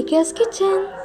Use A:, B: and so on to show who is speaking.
A: Kika's Kitchen.